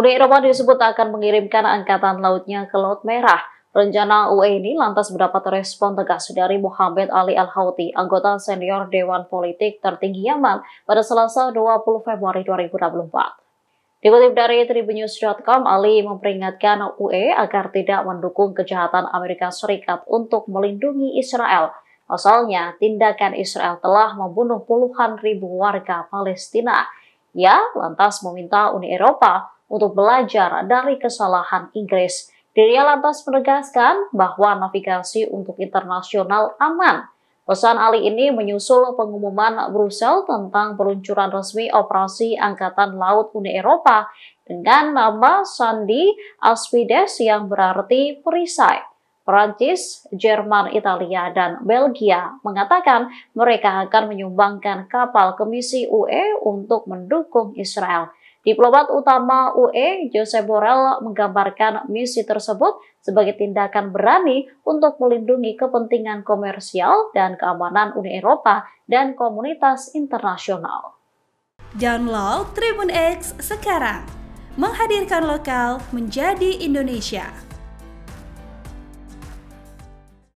Uni Eropa disebut akan mengirimkan angkatan lautnya ke Laut Merah. Rencana UE ini lantas mendapat respon tegas dari Muhammad Ali Al-Houthi, anggota senior Dewan Politik tertinggi Yaman pada Selasa 20 Februari 2024. Dikutip dari tribunnews.com, Ali memperingatkan UE agar tidak mendukung kejahatan Amerika Serikat untuk melindungi Israel. Asalnya, tindakan Israel telah membunuh puluhan ribu warga Palestina. Ia lantas meminta Uni Eropa untuk belajar dari kesalahan Inggris Dirinya lantas menegaskan bahwa navigasi untuk internasional aman. Pesan Ali ini menyusul pengumuman Brussel tentang peluncuran resmi operasi Angkatan Laut Uni Eropa dengan nama Sandi Aspides yang berarti perisai. Perancis, Jerman, Italia, dan Belgia mengatakan mereka akan menyumbangkan kapal ke misi UE untuk mendukung Israel. Diplomat utama UE, Josep Borrell, menggambarkan misi tersebut sebagai tindakan berani untuk melindungi kepentingan komersial dan keamanan Uni Eropa dan komunitas internasional. Download Tribun X sekarang, menghadirkan lokal menjadi Indonesia.